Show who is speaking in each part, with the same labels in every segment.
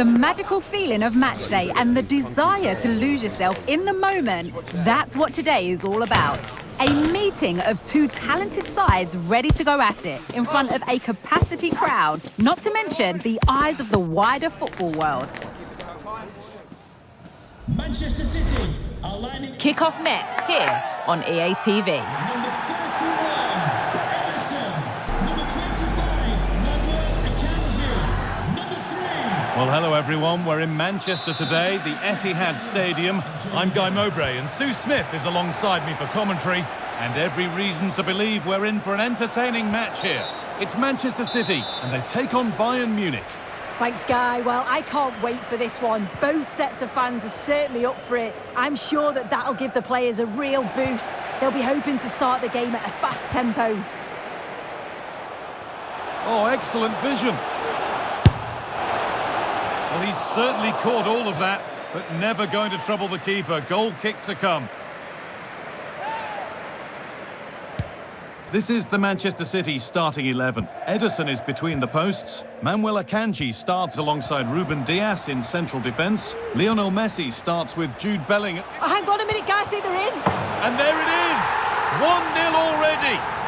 Speaker 1: The magical feeling of match day and the desire to lose yourself in the moment, that's what today is all about. A meeting of two talented sides ready to go at it in front of a capacity crowd, not to mention the eyes of the wider football world.
Speaker 2: Manchester City are
Speaker 1: Kick off next here on EA TV.
Speaker 3: Well, hello everyone. We're in Manchester today, the Etihad Stadium. I'm Guy Mowbray and Sue Smith is alongside me for commentary. And every reason to believe we're in for an entertaining match here. It's Manchester City and they take on Bayern Munich.
Speaker 4: Thanks, Guy. Well, I can't wait for this one. Both sets of fans are certainly up for it. I'm sure that that'll give the players a real boost. They'll be hoping to start the game at a fast tempo.
Speaker 3: Oh, excellent vision. Well, he's certainly caught all of that, but never going to trouble the keeper. Goal kick to come. This is the Manchester City starting 11. Ederson is between the posts. Manuel Akanji starts alongside Ruben Dias in central defence. Lionel Messi starts with Jude Bellingham.
Speaker 4: Oh, hang on a minute, Guy. I think they're in.
Speaker 3: And there it is! 1-0 already!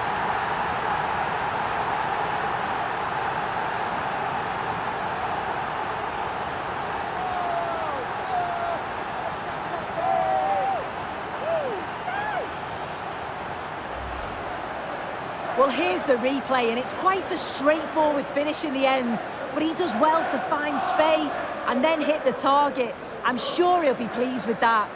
Speaker 4: Well, here's the replay, and it's quite a straightforward finish in the end. But he does well to find space and then hit the target. I'm sure he'll be pleased with that.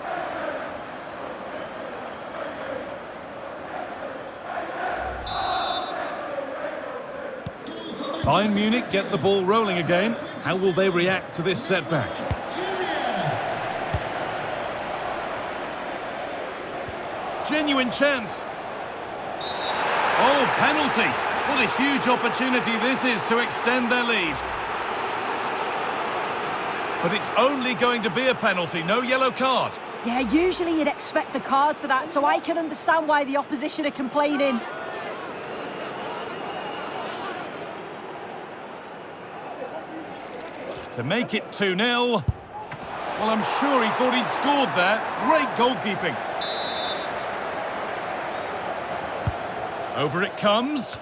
Speaker 3: Bayern Munich get the ball rolling again. How will they react to this setback? Genuine chance. Penalty. What a huge opportunity this is to extend their lead. But it's only going to be a penalty, no yellow card.
Speaker 4: Yeah, usually you'd expect a card for that, so I can understand why the opposition are complaining.
Speaker 3: To make it 2-0. Well, I'm sure he thought he'd scored there. Great goalkeeping. Over it comes.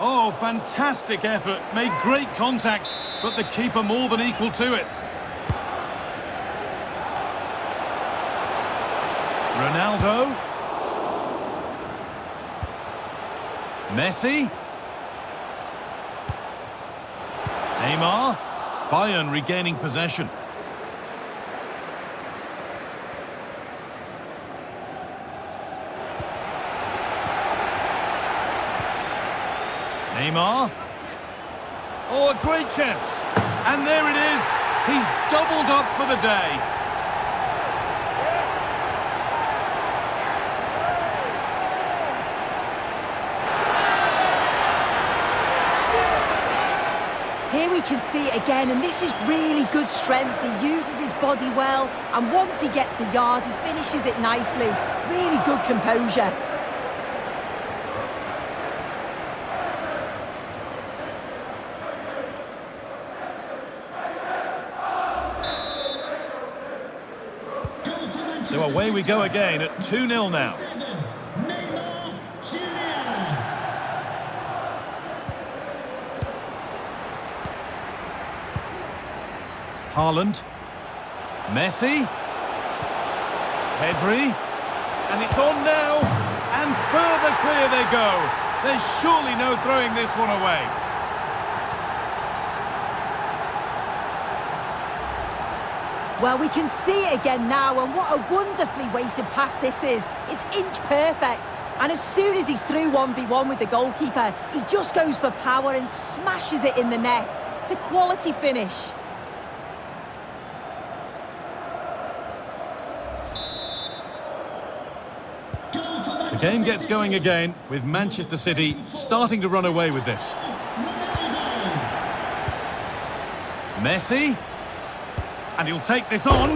Speaker 3: Oh, fantastic effort. Made great contact, but the keeper more than equal to it. Ronaldo. Messi. Neymar. Bayern regaining possession. Neymar. Oh, a great chance. And there it is. He's doubled up for the day.
Speaker 4: Here we can see it again, and this is really good strength. He uses his body well, and once he gets a yard, he finishes it nicely. Really good composure.
Speaker 3: Away we go again at 2-0 now. Haaland. Messi. Pedri. And it's on now. And further clear they go. There's surely no throwing this one away.
Speaker 4: Well, we can see it again now, and what a wonderfully weighted pass this is. It's inch perfect. And as soon as he's through 1v1 with the goalkeeper, he just goes for power and smashes it in the net. It's a quality finish.
Speaker 3: The game gets going again with Manchester City starting to run away with this. Messi. And he'll take this on.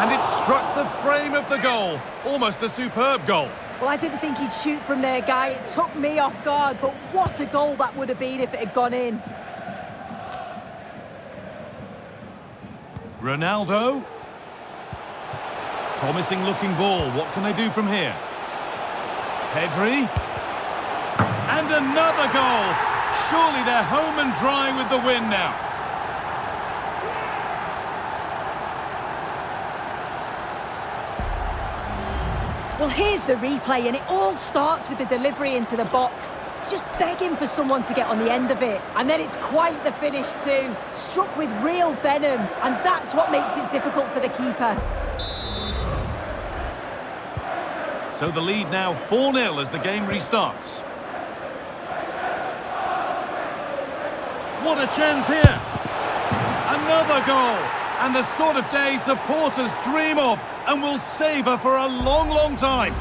Speaker 3: And it struck the frame of the goal. Almost a superb goal.
Speaker 4: Well, I didn't think he'd shoot from there, Guy. It took me off guard, but what a goal that would have been if it had gone in.
Speaker 3: Ronaldo. Promising looking ball. What can they do from here? Pedri. And another goal. Surely they're home and dry with the win now.
Speaker 4: Well, here's the replay, and it all starts with the delivery into the box. Just begging for someone to get on the end of it. And then it's quite the finish too. Struck with real venom, and that's what makes it difficult for the keeper.
Speaker 3: So the lead now 4-0 as the game restarts. What a chance here! Another goal! And the sort of day supporters dream of and will savour for a long, long time.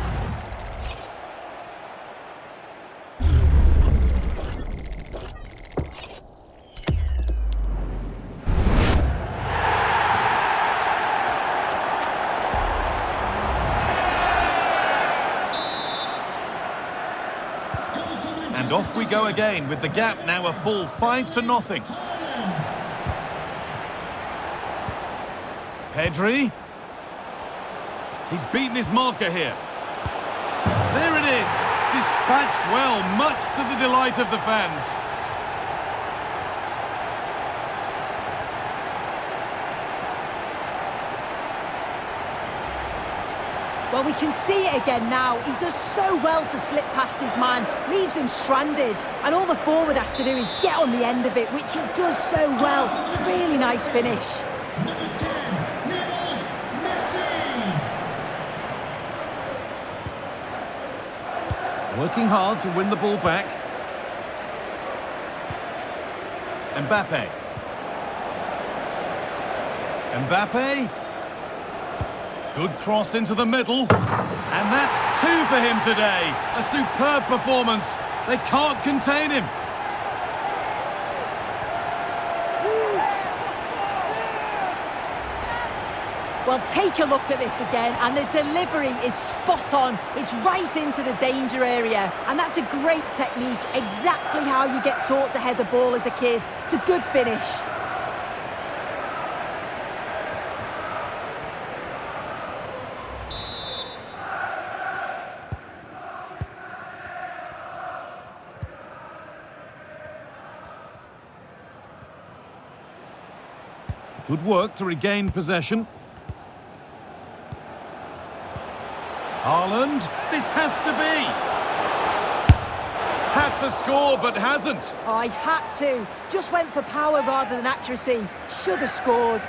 Speaker 3: And off we go again with the gap now a full 5 to nothing. Pedri. He's beaten his marker here. There it is. Dispatched well, much to the delight of the fans.
Speaker 4: Well, we can see it again now. He does so well to slip past his man, leaves him stranded, and all the forward has to do is get on the end of it, which he does so well. It's a really nice finish.
Speaker 2: Number 10, Lionel Messi.
Speaker 3: Working hard to win the ball back. Mbappe. Mbappe. Good cross into the middle. And that's two for him today. A superb performance. They can't contain him.
Speaker 4: Well, take a look at this again, and the delivery is spot on. It's right into the danger area, and that's a great technique, exactly how you get taught to head the ball as a kid. It's a good finish.
Speaker 3: Good work to regain possession. Haaland, this has to be. Had to score, but hasn't.
Speaker 4: Oh, I had to. Just went for power rather than accuracy. Should have scored.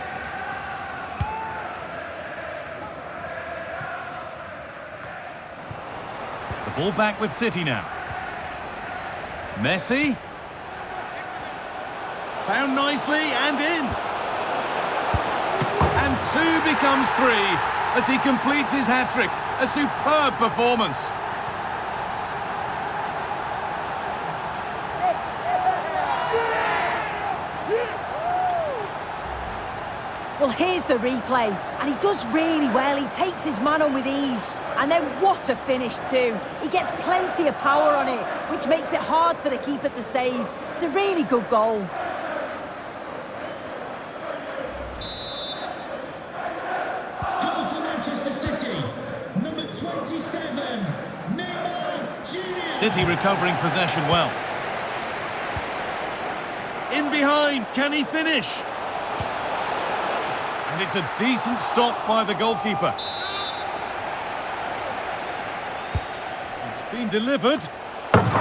Speaker 3: The ball back with City now. Messi. Found nicely and in. And two becomes three as he completes his hat-trick. A superb performance.
Speaker 4: Well, here's the replay, and he does really well. He takes his man on with ease. And then what a finish too. He gets plenty of power on it, which makes it hard for the keeper to save. It's a really good goal.
Speaker 2: Goal for Manchester City. Number 27, Neymar Jr.
Speaker 3: City recovering possession well. In behind, can he finish? And it's a decent stop by the goalkeeper. It's been delivered.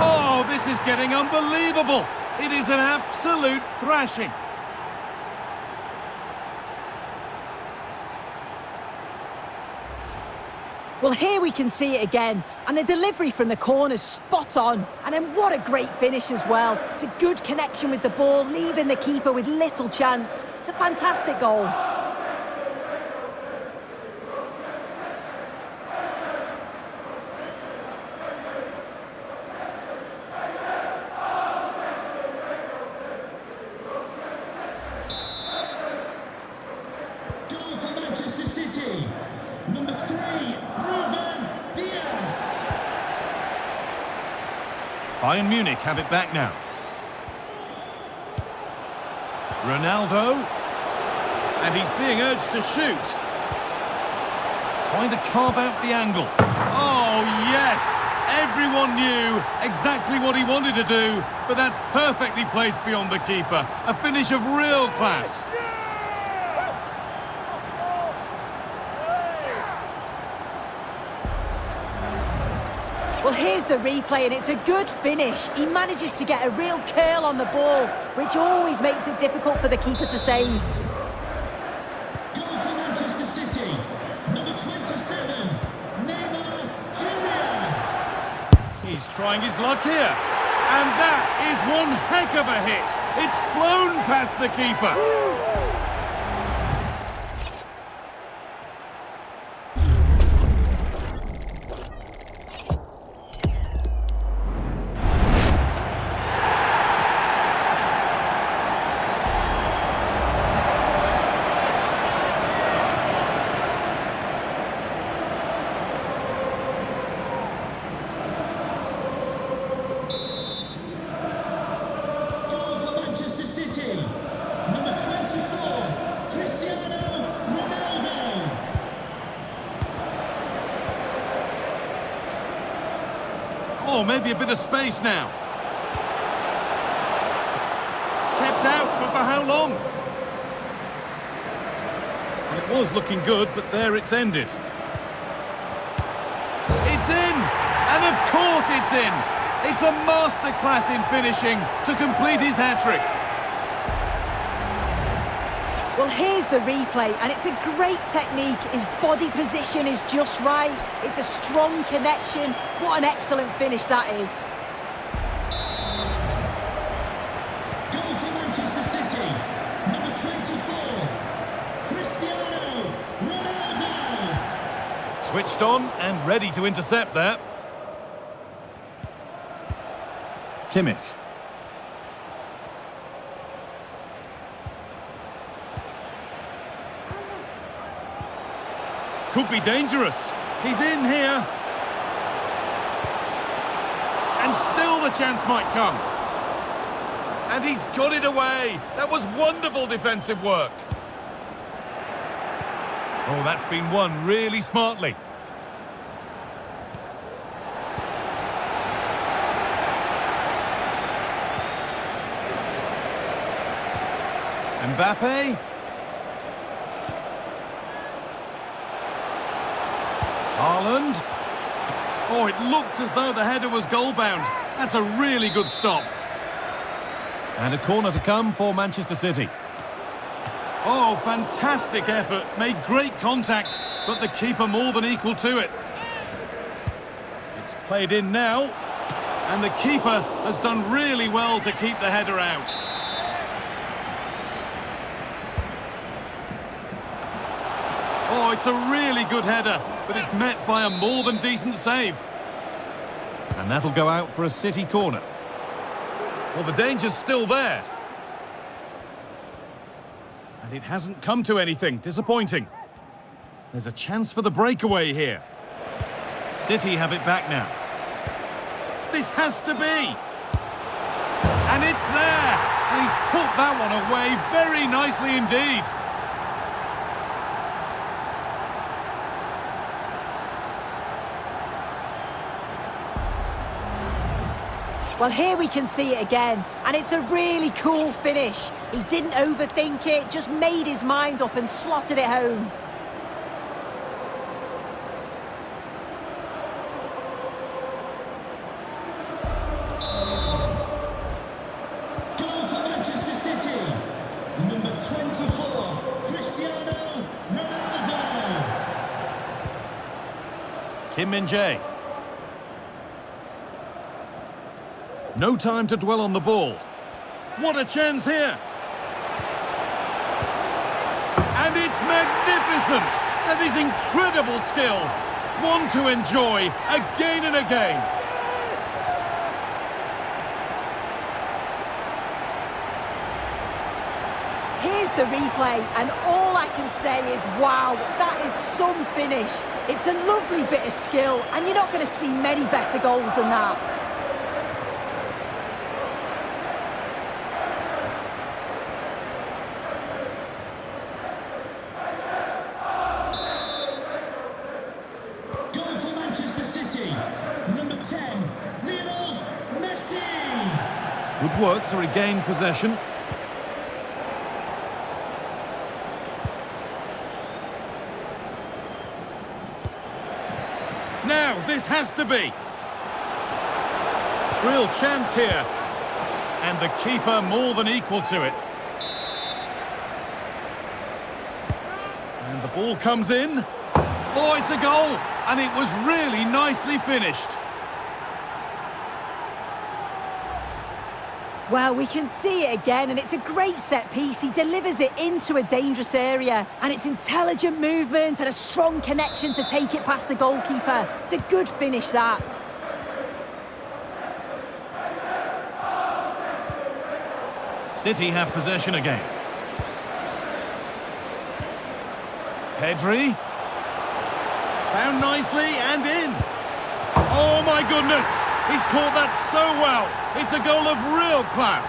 Speaker 3: Oh, this is getting unbelievable. It is an absolute thrashing.
Speaker 4: Well, here we can see it again. And the delivery from the corner's spot on. And then what a great finish as well. It's a good connection with the ball, leaving the keeper with little chance. It's a fantastic goal.
Speaker 2: Goal for Manchester City. Number three, Ruben Dias.
Speaker 3: Bayern Munich have it back now. Ronaldo. And he's being urged to shoot. Trying to carve out the angle. Oh, yes! Everyone knew exactly what he wanted to do, but that's perfectly placed beyond the keeper. A finish of real class.
Speaker 4: Here's the replay, and it's a good finish. He manages to get a real curl on the ball, which always makes it difficult for the keeper to save.
Speaker 2: Goal for Manchester City. Number 27, Neymar Jr.
Speaker 3: He's trying his luck here. And that is one heck of a hit. It's flown past the keeper. Maybe a bit of space now. Kept out, but for how long? It was looking good, but there it's ended. It's in! And of course it's in! It's a masterclass in finishing to complete his hat-trick.
Speaker 4: Well, here's the replay, and it's a great technique. His body position is just right. It's a strong connection. What an excellent finish that is.
Speaker 2: Goal for Manchester City. Number 24, Cristiano Ronaldo.
Speaker 3: Switched on and ready to intercept that. Kimmich. Could be dangerous. He's in here. And still the chance might come. And he's got it away. That was wonderful defensive work. Oh, that's been won really smartly. Mbappe. Oh, it looked as though the header was goal-bound. That's a really good stop. And a corner to come for Manchester City. Oh, fantastic effort. Made great contact, but the keeper more than equal to it. It's played in now. And the keeper has done really well to keep the header out. Oh, it's a really good header, but it's met by a more than decent save. And that'll go out for a City corner. Well, the danger's still there. And it hasn't come to anything. Disappointing. There's a chance for the breakaway here. City have it back now. This has to be. And it's there. And he's put that one away very nicely indeed.
Speaker 4: Well, here we can see it again, and it's a really cool finish. He didn't overthink it, just made his mind up and slotted it home.
Speaker 2: Goal for Manchester City. Number 24, Cristiano Ronaldo.
Speaker 3: Kim Min-jae. No time to dwell on the ball. What a chance here! And it's magnificent! That is incredible skill! One to enjoy again and again.
Speaker 4: Here's the replay, and all I can say is, wow, that is some finish. It's a lovely bit of skill, and you're not going to see many better goals than that.
Speaker 3: Good work to regain possession. Now, this has to be. Real chance here. And the keeper more than equal to it. And the ball comes in. Oh, it's a goal! And it was really nicely finished.
Speaker 4: Well, we can see it again, and it's a great set piece. He delivers it into a dangerous area, and it's intelligent movement and a strong connection to take it past the goalkeeper. It's a good finish, that.
Speaker 3: City have possession again. Pedri. Found nicely and in. Oh my goodness! He's caught that so well. It's a goal of real class.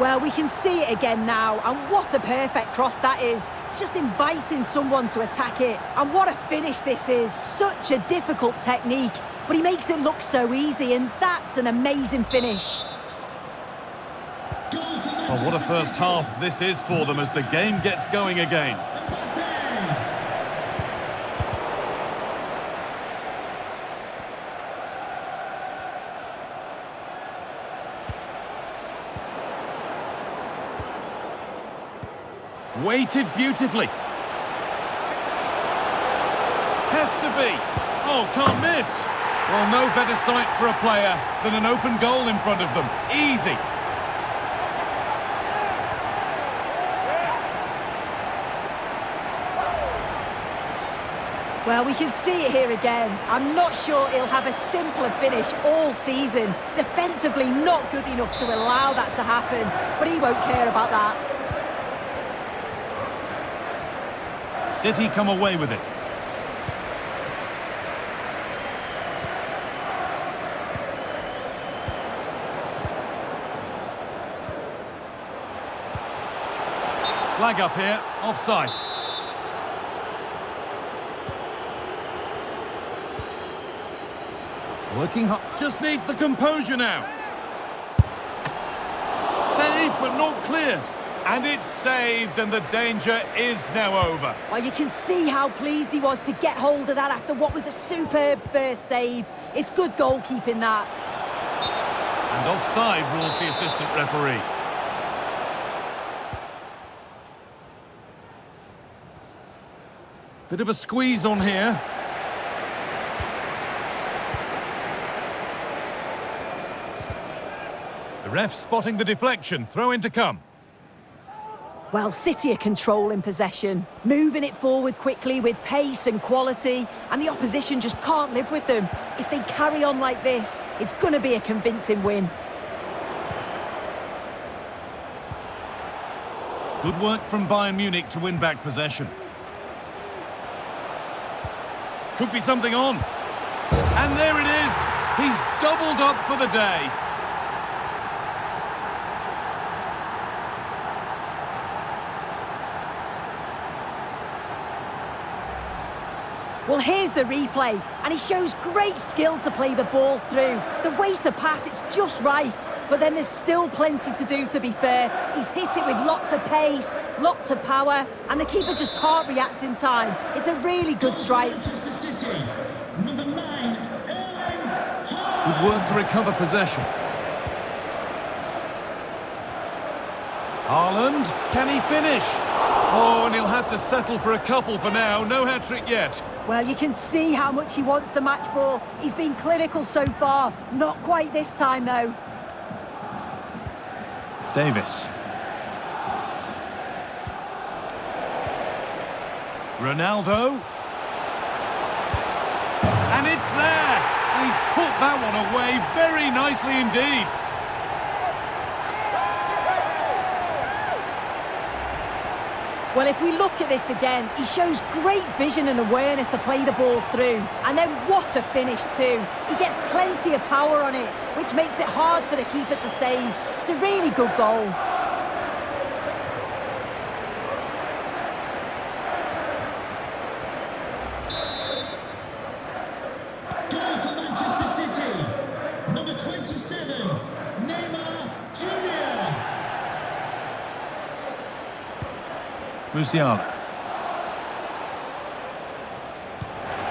Speaker 4: Well, we can see it again now, and what a perfect cross that is. It's just inviting someone to attack it. And what a finish this is. Such a difficult technique, but he makes it look so easy, and that's an amazing finish.
Speaker 3: Well, what a first half this is for them as the game gets going again. Weighted beautifully. Has to be. Oh, can't miss. Well, no better sight for a player than an open goal in front of them. Easy.
Speaker 4: Well, we can see it here again. I'm not sure he'll have a simpler finish all season. Defensively not good enough to allow that to happen, but he won't care about that.
Speaker 3: City come away with it. Flag up here, offside. Working hard, just needs the composure now. Saved but not cleared. And it's saved and the danger is now over.
Speaker 4: Well, you can see how pleased he was to get hold of that after what was a superb first save. It's good goalkeeping, that.
Speaker 3: And offside rules the assistant referee. Bit of a squeeze on here. The ref spotting the deflection. Throw in to come.
Speaker 4: Well, City are controlling possession, moving it forward quickly with pace and quality, and the opposition just can't live with them. If they carry on like this, it's going to be a convincing win.
Speaker 3: Good work from Bayern Munich to win back possession. Could be something on. And there it is. He's doubled up for the day.
Speaker 4: Well, here's the replay, and he shows great skill to play the ball through. The way to pass, it's just right. But then there's still plenty to do, to be fair. He's hit it with lots of pace, lots of power, and the keeper just can't react in time. It's a really good strike.
Speaker 2: Manchester City, number nine, Erling Haaland.
Speaker 3: Good work to recover possession. Haaland, can he finish? Oh, and he'll have to settle for a couple for now. No hat-trick yet.
Speaker 4: Well, you can see how much he wants the match ball. He's been clinical so far. Not quite this time, though.
Speaker 3: Davies. Ronaldo. And it's there! And he's put that one away very nicely indeed.
Speaker 4: Well, if we look at this again, he shows great vision and awareness to play the ball through. And then what a finish too. He gets plenty of power on it, which makes it hard for the keeper to save. It's a really good goal.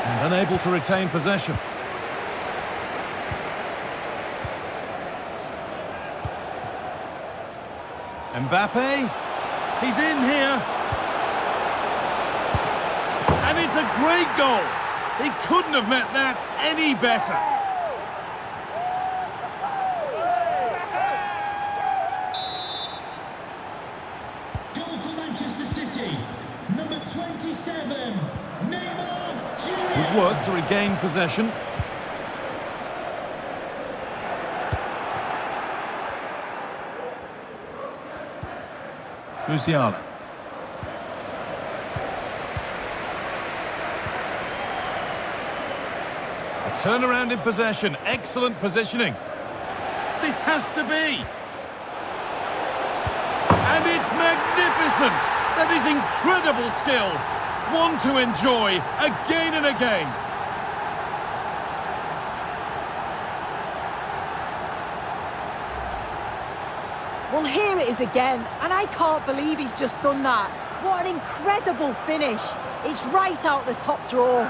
Speaker 3: And unable to retain possession. Mbappe. He's in here. And it's a great goal. He couldn't have met that any better.
Speaker 2: Goal for Manchester City. Number 27, Neymar Jr.
Speaker 3: Good work to regain possession. Musiala. A turnaround in possession. Excellent positioning. This has to be. And it's magnificent. That is incredible skill. One to enjoy again and again.
Speaker 4: Well, here it is again, and I can't believe he's just done that. What an incredible finish. It's right out the top drawer.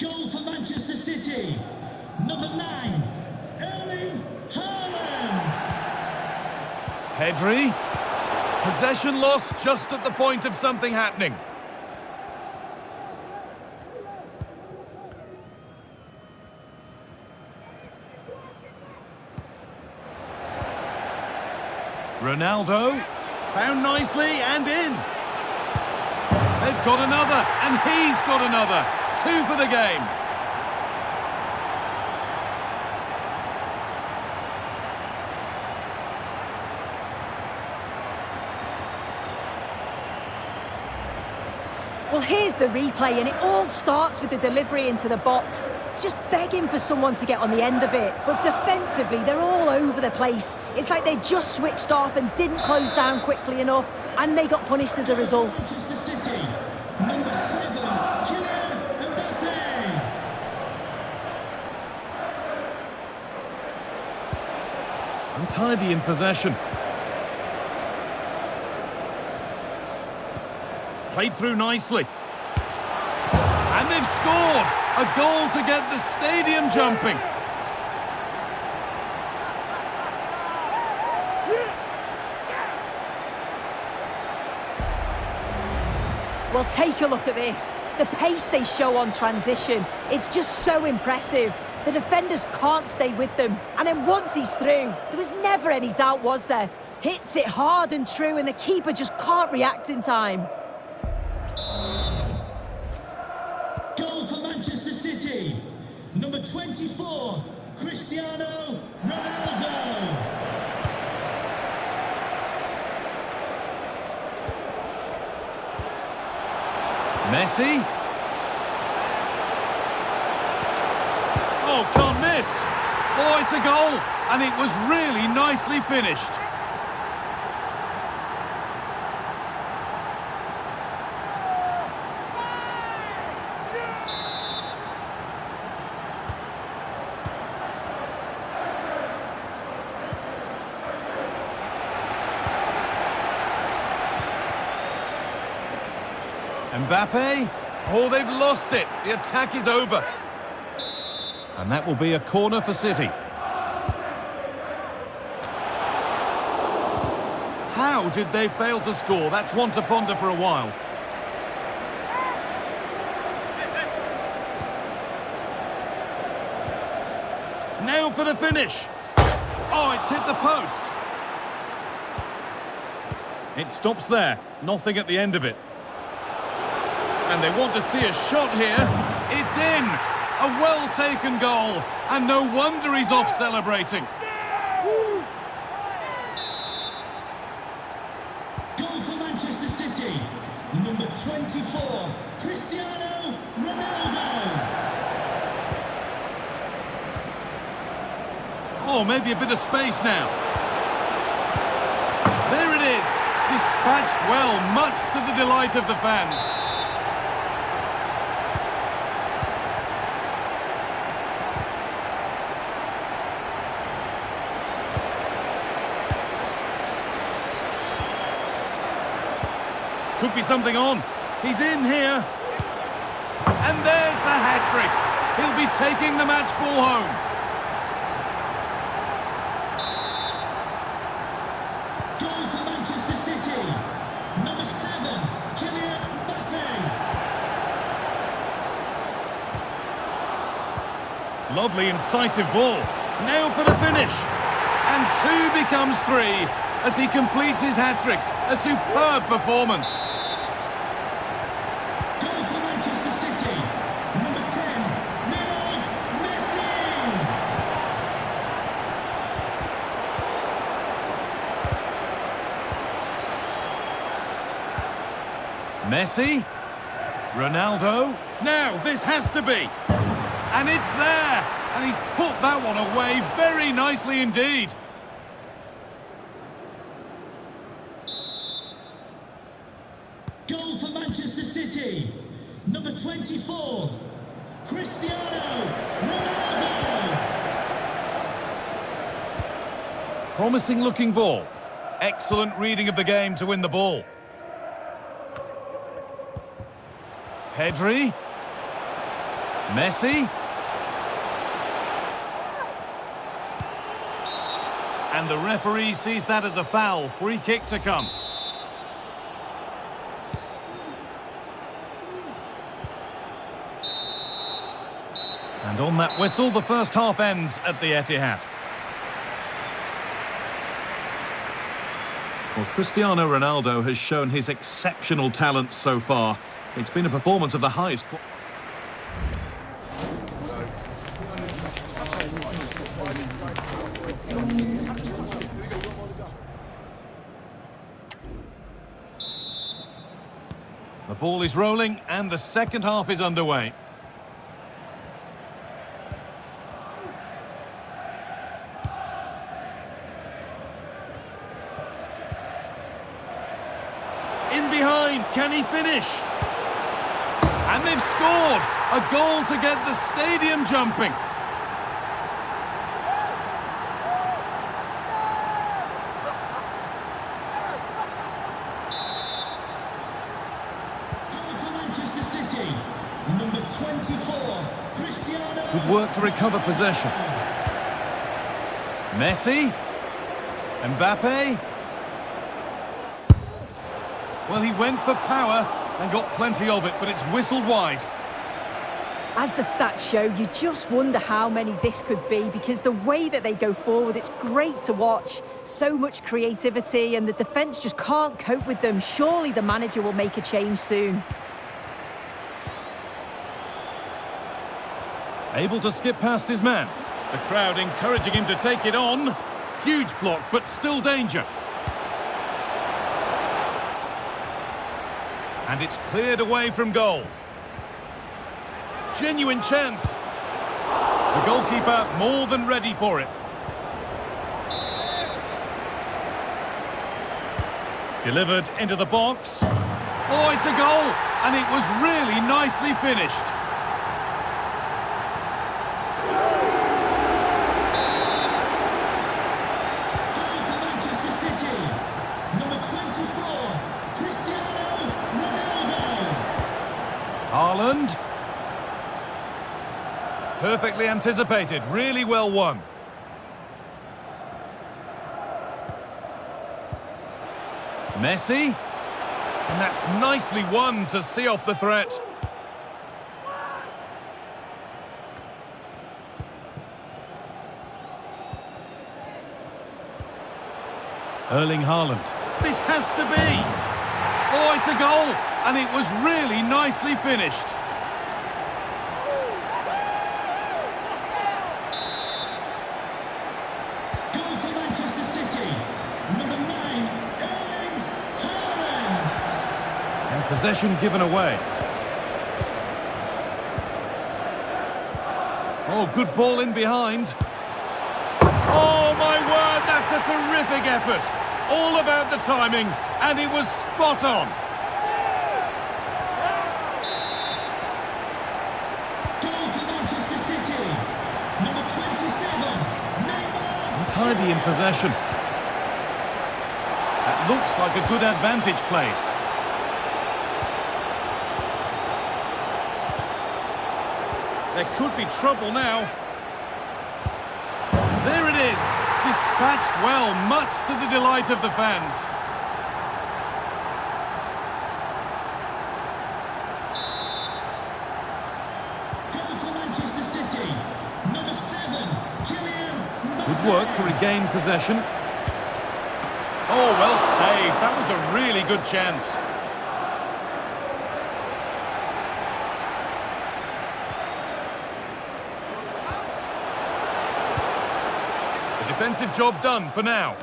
Speaker 2: Goal for Manchester City. Number 9, Erling Haaland.
Speaker 3: Pedri. Possession lost just at the point of something happening. Ronaldo. Found nicely and in. They've got another, and he's got another. Two for the game.
Speaker 4: Well, here's the replay, and it all starts with the delivery into the box. It's just begging for someone to get on the end of it. But defensively, they're all over the place. It's like they just switched off and didn't close down quickly enough, and they got punished as a result.
Speaker 2: Manchester City. Number 7, Kylian Mbappe.
Speaker 3: Untidy in possession. Played through nicely. They've scored! A goal to get the stadium jumping.
Speaker 4: Well, take a look at this. The pace they show on transition, it's just so impressive. The defenders can't stay with them. And then once he's through, there was never any doubt, was there? Hits it hard and true, and the keeper just can't react in time.
Speaker 2: Cristiano Ronaldo.
Speaker 3: Messi. Oh, can't miss. Oh, it's a goal. And it was really nicely finished. Mbappe. Oh, they've lost it. The attack is over. And that will be a corner for City. How did they fail to score? That's one to ponder for a while. Now for the finish. Oh, it's hit the post. It stops there. Nothing at the end of it. And they want to see a shot here. It's in! A well-taken goal. And no wonder he's off celebrating.
Speaker 2: Goal for Manchester City. Number 24, Cristiano Ronaldo.
Speaker 3: Oh, maybe a bit of space now. There it is. Dispatched well, much to the delight of the fans. Could be something on. He's in here. And there's the hat-trick. He'll be taking the match ball home.
Speaker 2: Goal for Manchester City. Number seven, Kylian Mbappe.
Speaker 3: Lovely incisive ball. Now for the finish. And two becomes three as he completes his hat-trick. A superb performance.
Speaker 2: Goal for Manchester City. Number 10, Lionel Messi.
Speaker 3: Messi. Ronaldo. Now, this has to be. And it's there. And he's put that one away very nicely indeed.
Speaker 2: Goal for Manchester City. Number 24, Cristiano Ronaldo.
Speaker 3: Promising looking ball. Excellent reading of the game to win the ball. Pedri. Messi. And the referee sees that as a foul. Free kick to come. And on that whistle, the first half ends at the Etihad. Well, Cristiano Ronaldo has shown his exceptional talent so far. It's been a performance of the highest... qu- The ball is rolling and the second half is underway. In behind, can he finish? And they've scored! A goal to get the stadium jumping.
Speaker 2: Goal for Manchester City. Number 24, Cristiano
Speaker 3: Good work to recover possession. Messi. Mbappe. Well, he went for power and got plenty of it, but it's whistled wide.
Speaker 4: As the stats show, you just wonder how many this could be because the way that they go forward, it's great to watch. So much creativity and the defence just can't cope with them. Surely the manager will make a change soon.
Speaker 3: Able to skip past his man. The crowd encouraging him to take it on. Huge block, but still danger. And it's cleared away from goal. Genuine chance. The goalkeeper more than ready for it. Delivered into the box. Oh, it's a goal! And it was really nicely finished.
Speaker 2: Goal for Manchester City. Number 24, Cristiano Ronaldo.
Speaker 3: Haaland. Perfectly anticipated, really well won. Messi. And that's nicely won to see off the threat. Erling Haaland. This has to be. Oh, it's a goal. And it was really nicely finished.
Speaker 2: Goal for Manchester City. Number 9, Erling Haaland.
Speaker 3: And possession given away. Oh, good ball in behind. Oh, my word, that's a terrific effort. All about the timing, and it was spot on.
Speaker 2: Goal for Manchester City. Number 27, Neymar.
Speaker 3: Tidy in possession. That looks like a good advantage played. There could be trouble now. There it is. Dispatched well, much to the delight of the fans.
Speaker 2: Goal for Manchester City. Number seven, Mbappe.
Speaker 3: Good work to regain possession. Oh, well saved. That was a really good chance. Defensive job done for now.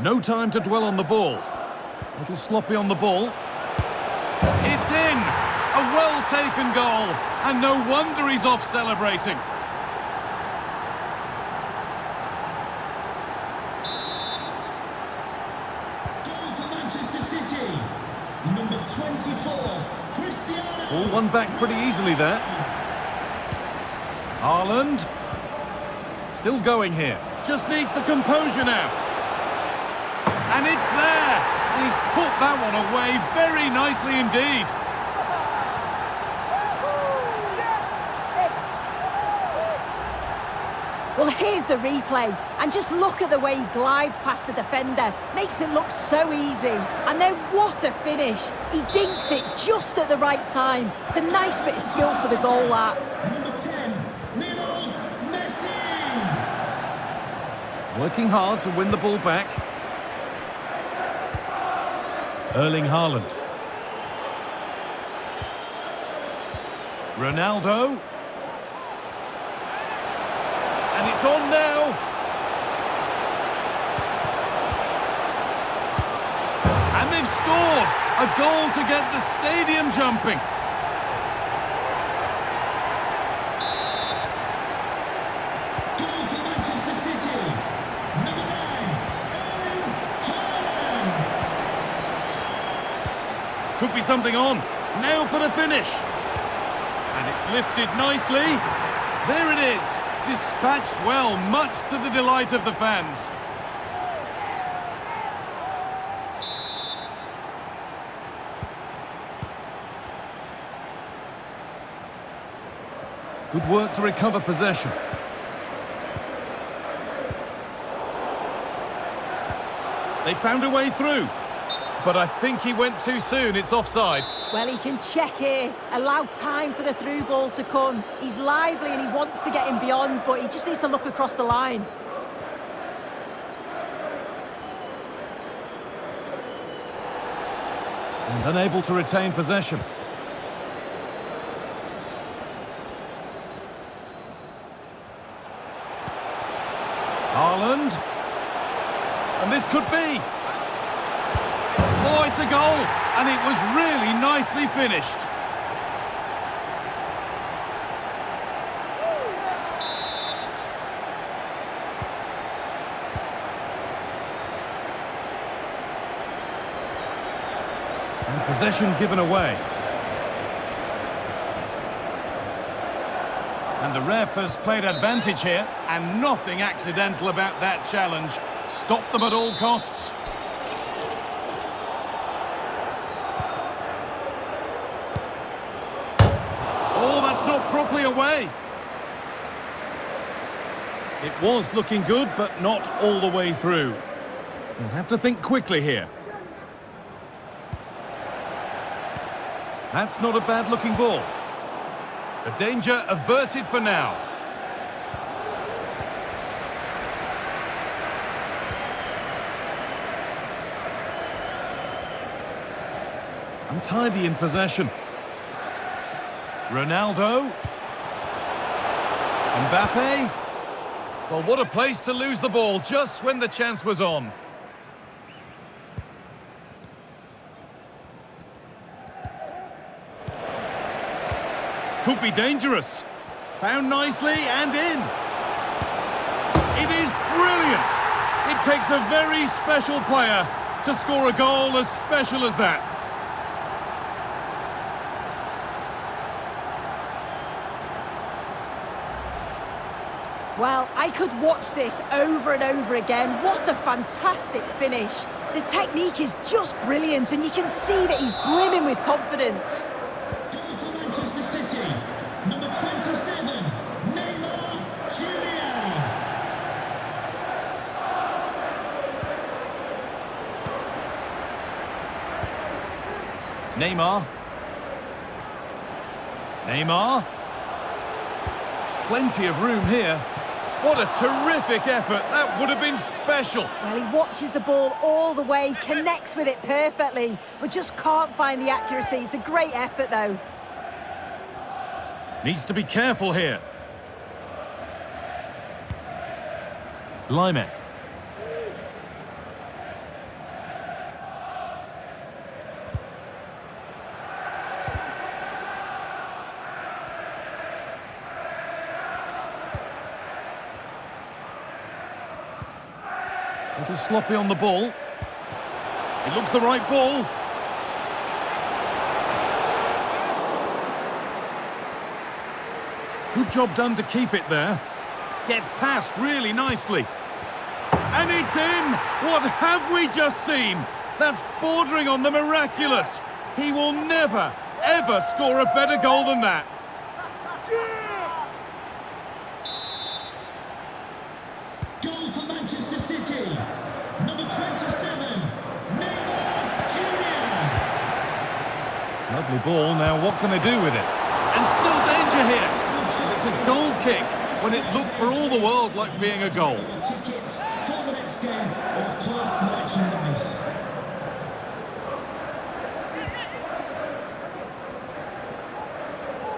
Speaker 3: No time to dwell on the ball. A little sloppy on the ball. It's in! A well-taken goal, and no wonder he's off celebrating.
Speaker 2: Goal for Manchester City. Number 24, Cristiano.
Speaker 3: All one back pretty easily there. Haaland. Still going here. Just needs the composure now. And it's there! And he's put that one away very nicely indeed.
Speaker 4: Well, here's the replay. And just look at the way he glides past the defender. Makes it look so easy. And then what a finish. He dinks it just at the right time. It's a nice bit of skill for the goal, that.
Speaker 2: Number 10, Lionel Messi.
Speaker 3: Working hard to win the ball back. Erling Haaland. Ronaldo. A goal to get the stadium jumping.
Speaker 2: Goal for Manchester City. Number 9, Erling Haaland.
Speaker 3: Could be something on. Now for the finish. And it's lifted nicely. There it is. Dispatched well, much to the delight of the fans. Good work to recover possession. They found a way through. But I think he went too soon. It's offside.
Speaker 4: Well, he can check here, allow time for the through ball to come. He's lively and he wants to get him beyond, but he just needs to look across the line.
Speaker 3: And unable to retain possession. Haaland. And this could be. Oh, it's a goal. And it was really nicely finished. And possession given away. And the ref has played advantage here, and nothing accidental about that challenge. Stop them at all costs. Oh, that's not properly away. It was looking good, but not all the way through. You'll have to think quickly here. That's not a bad-looking ball. The danger averted for now. Untidy in possession. Ronaldo. Mbappe. Well, what a place to lose the ball just when the chance was on. Could be dangerous. Found nicely and in. It is brilliant. It takes a very special player to score a goal as special as that.
Speaker 4: Well, I could watch this over and over again. What a fantastic finish. The technique is just brilliant, and you can see that he's brimming with confidence.
Speaker 2: Goal for Manchester City. Number 27, Neymar Jr.
Speaker 3: Neymar. Neymar. Plenty of room here. What a terrific effort. That would have been special.
Speaker 4: Well, he watches the ball all the way, connects with it perfectly, but just can't find the accuracy. It's a great effort, though.
Speaker 3: Needs to be careful here. Laimer. Sloppy on the ball. It looks the right ball. Good job done to keep it there. Gets past really nicely. And it's in! What have we just seen? That's bordering on the miraculous. He will never, ever score a better goal than that.
Speaker 2: Goal for Manchester City. Number 27, Neymar Jr.
Speaker 3: Lovely ball. Now, what can they do with it? And still danger here. It's a goal kick when it looked for all the world like being a goal.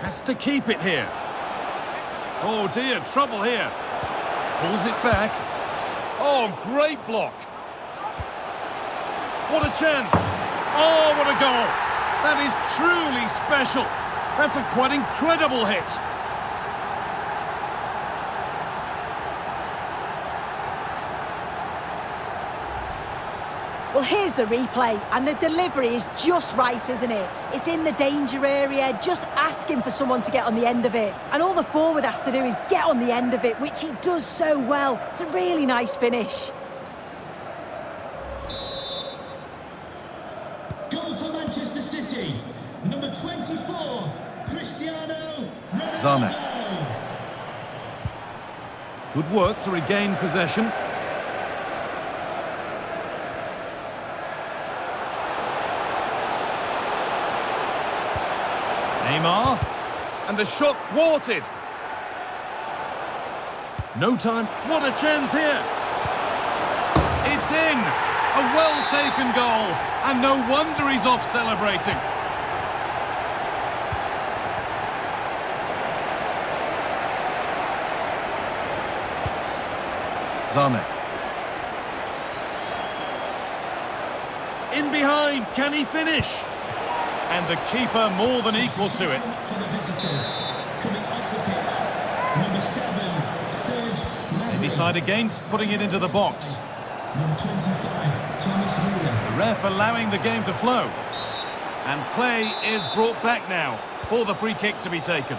Speaker 3: Has to keep it here. Oh dear, trouble here. Pulls it back. Oh, great block. What a chance. Oh, what a goal. That is truly special. That's a quite incredible hit.
Speaker 4: Well, here's the replay, and the delivery is just right, isn't it? It's in the danger area, just asking for someone to get on the end of it. And all the forward has to do is get on the end of it, which he does so well. It's a really nice finish.
Speaker 2: Goal for Manchester City. Number 24, Cristiano Sané.
Speaker 3: Good work to regain possession. Neymar. And the shot thwarted. No time. What a chance here. It's in. A well-taken goal. And no wonder he's off celebrating. Sané. In behind, can he finish? And the keeper more than equal to it.
Speaker 2: For the visitors, coming off the pitch, number seven, Serge
Speaker 3: They decide against putting it into the box.
Speaker 2: Number 25, Thomas Müller.
Speaker 3: The ref allowing the game to flow. And play is brought back now for the free kick to be taken.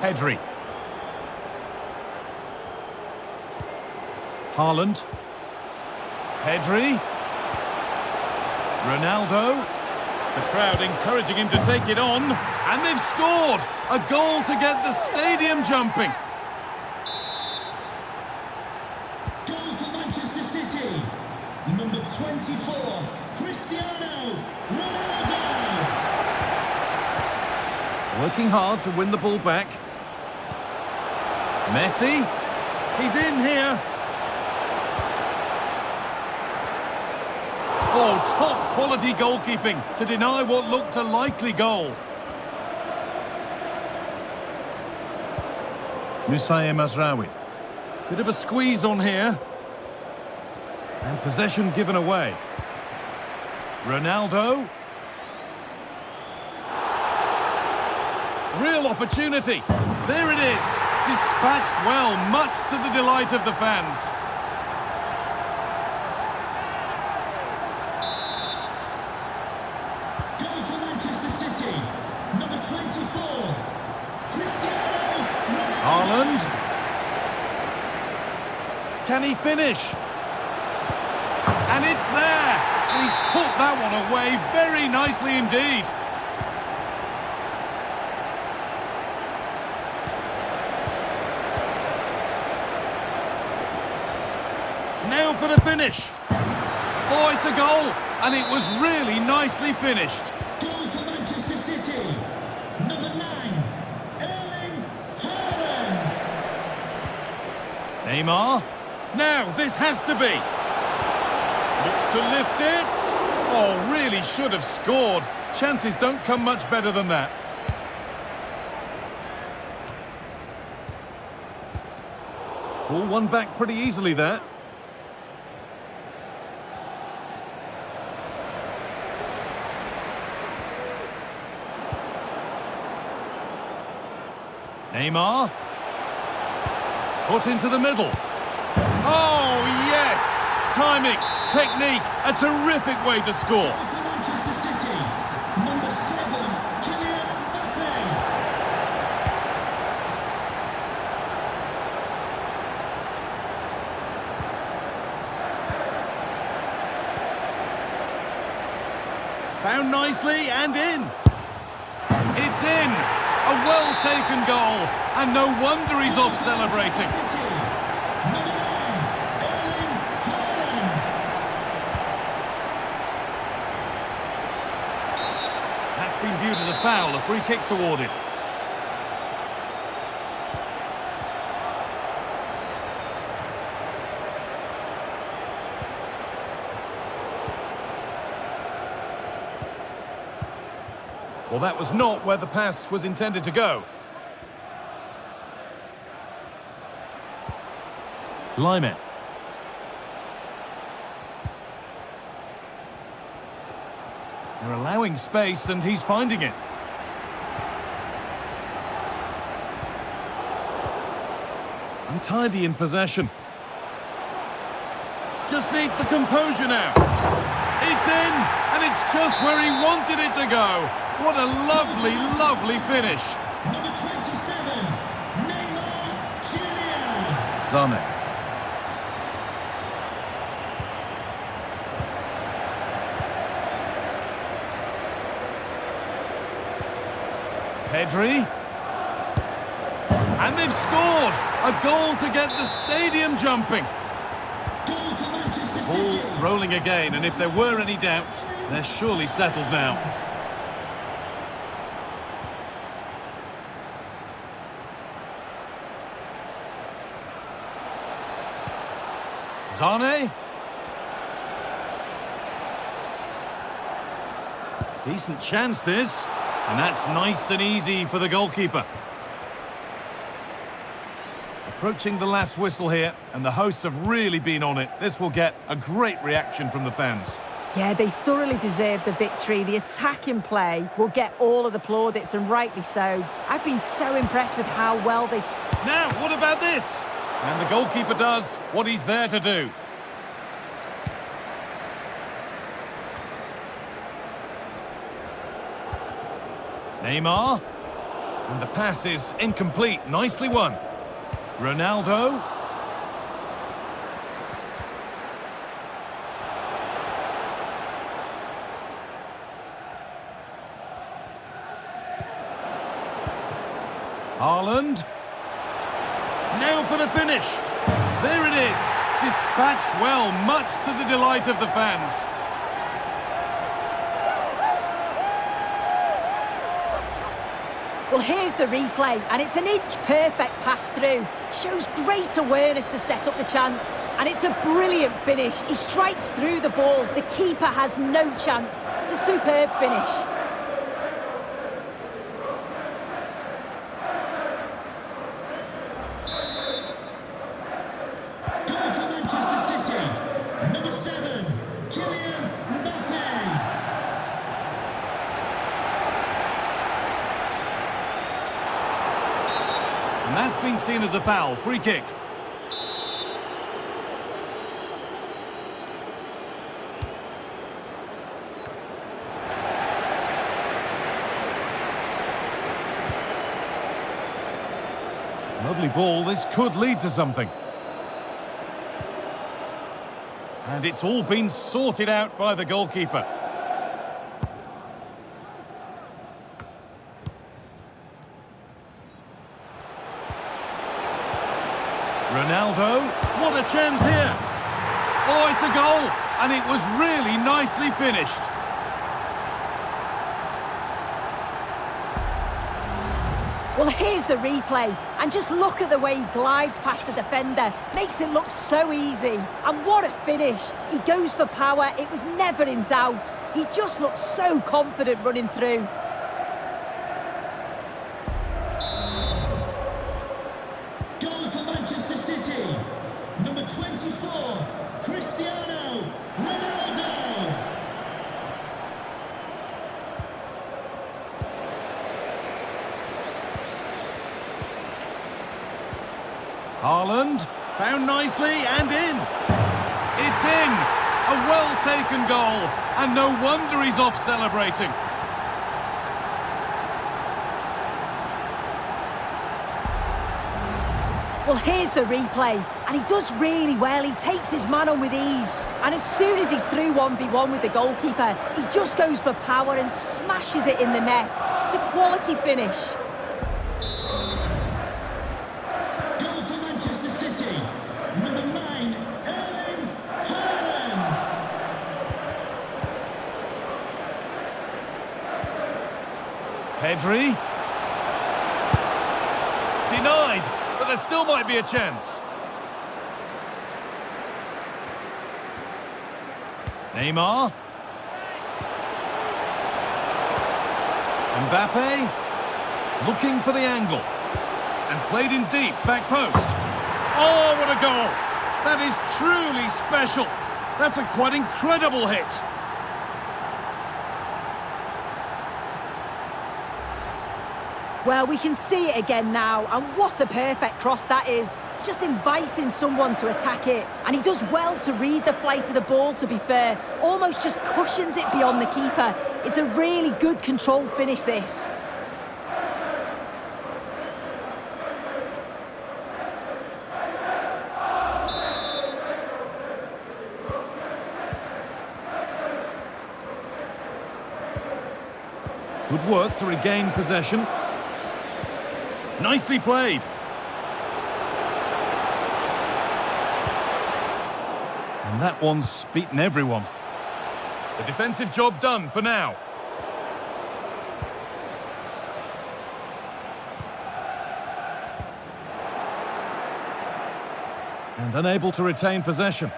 Speaker 3: Pedri. Haaland. Pedri. Ronaldo. The crowd encouraging him to take it on. And they've scored! A goal to get the stadium jumping.
Speaker 2: Goal for Manchester City. Number 24, Cristiano Ronaldo.
Speaker 3: Working hard to win the ball back. Messi. He's in here. Oh, top quality goalkeeping to deny what looked a likely goal. Noussair Mazraoui. Bit of a squeeze on here. And possession given away. Ronaldo. Real opportunity. There it is. Dispatched well, much to the delight of the fans.
Speaker 2: Goal for Manchester City. Number 24, Cristiano Ronaldo.
Speaker 3: Haaland. Can he finish? And it's there! And he's put that one away very nicely indeed. Now for the finish. Oh, it's a goal, and it was really nicely finished.
Speaker 2: Goal for Manchester City. Number nine, Erling Haaland.
Speaker 3: Neymar. Now, this has to be. Looks to lift it. Oh, really should have scored. Chances don't come much better than that. Ball won back pretty easily there. Neymar. Put into the middle. Oh, yes! Timing, technique, a terrific way to score. Found nicely and in. It's in. A well-taken goal. And no wonder he's off celebrating.
Speaker 2: City. Number nine, Erling Haaland.
Speaker 3: That's been viewed as a foul. A free kick's awarded. Well, that was not where the pass was intended to go. Laimer. They're allowing space and he's finding it. Untidy in possession. Just needs the composure now. It's in, and it's just where he wanted it to go. What a lovely, lovely finish.
Speaker 2: Number 27, Neymar Jr.
Speaker 3: Sané. Pedri. And they've scored! A goal to get the stadium jumping. Ball rolling again, and if there were any doubts, they're surely settled now. Sané. Decent chance this, and that's nice and easy for the goalkeeper. Approaching the last whistle here, and the hosts have really been on it. This will get a great reaction from the fans.
Speaker 4: Yeah, they thoroughly deserve the victory. The attacking play will get all of the plaudits, and rightly so. I've been so impressed with how well they've...
Speaker 3: Now, what about this? And the goalkeeper does what he's there to do. Neymar. And the pass is incomplete. Nicely won. Ronaldo. Haaland. Now for the finish. There it is. Dispatched well, much to the delight of the fans.
Speaker 4: Well, here's the replay, and it's an inch-perfect pass through. Shows great awareness to set up the chance. And it's a brilliant finish. He strikes through the ball. The keeper has no chance. It's a superb finish.
Speaker 2: Goal for Manchester City. Number seven, Kylian Mbappe.
Speaker 3: And that's been seen as a foul. Free kick. Lovely ball. This could lead to something. And it's all been sorted out by the goalkeeper. Ronaldo, what a chance here! Oh, it's a goal, and it was really nicely finished.
Speaker 4: Well, here's the replay. And just look at the way he glides past the defender. Makes it look so easy. And what a finish. He goes for power. It was never in doubt. He just looks so confident running through.
Speaker 2: Goal for Manchester City. Number 24, Cristiano Ronaldo.
Speaker 3: Haaland, found nicely and in. It's in! A well-taken goal, and no wonder he's off celebrating.
Speaker 4: Well, here's the replay. And he does really well. He takes his man on with ease. And as soon as he's through 1v1 with the goalkeeper, he just goes for power and smashes it in the net. It's a quality finish.
Speaker 2: Goal for Manchester City. Number 9, Erling Haaland.
Speaker 3: Pedri. Denied, but there still might be a chance. Neymar. Mbappe. Looking for the angle. And played in deep, back post. Oh, what a goal! That is truly special. That's a quite incredible hit.
Speaker 4: Well, we can see it again now, and what a perfect cross that is. It's just inviting someone to attack it, and he does well to read the flight of the ball, to be fair. Almost just cushions it beyond the keeper. It's a really good controlled finish, this.
Speaker 3: Good work to regain possession. Nicely played. And that one's beaten everyone. The defensive job done for now. And unable to retain possession.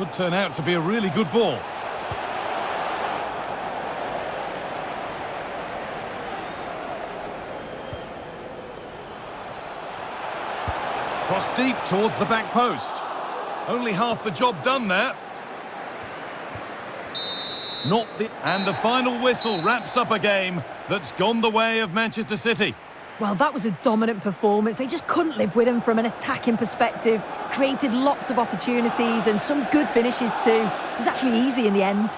Speaker 3: Could turn out to be a really good ball. Cross deep towards the back post. Only half the job done there. Not the... And the final whistle wraps up a game that's gone the way of Manchester City.
Speaker 4: Well, that was a dominant performance. They just couldn't live with him from an attacking perspective. Created lots of opportunities and some good finishes too. It was actually easy in the end.